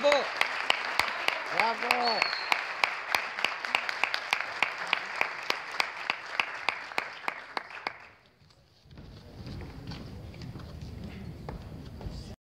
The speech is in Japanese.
Bravo! Bravo!